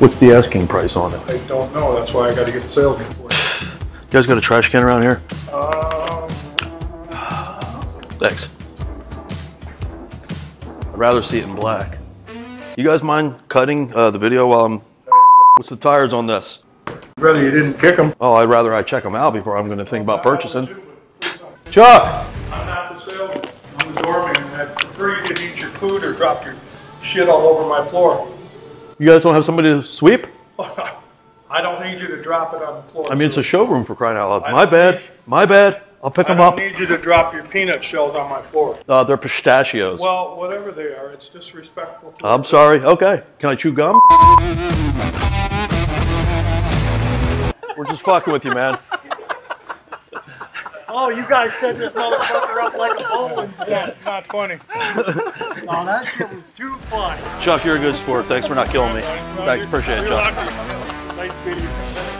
What's the asking price on it? I don't know, that's why I gotta get the salesman for it. You guys got a trash can around here? Um, Thanks. I'd rather see it in black. You guys mind cutting uh, the video while I'm... What's the tires on this? rather you didn't kick them. Oh, I'd rather I check them out before I'm gonna think about purchasing. Chuck! I'm not the salesman, I'm the doorman, I prefer you didn't eat your food or drop your shit all over my floor. You guys don't have somebody to sweep? I don't need you to drop it on the floor. I mean, it's a showroom for crying out loud. I My don't bad. need- My bad. I'll pick I them don't up. need you to drop your peanut shells on my floor. Uh, they're pistachios. Well, whatever they are, it's disrespectful. to- I'm sorry. Okay. Can I chew gum? We're just fucking with you, man. Oh, you guys set this motherfucker up like a bowling ball. Not funny. oh, that shit was too funny. Chuck, you're a good sport. Thanks for not killing me. Thanks, appreciate it, Chuck. Nice meeting you.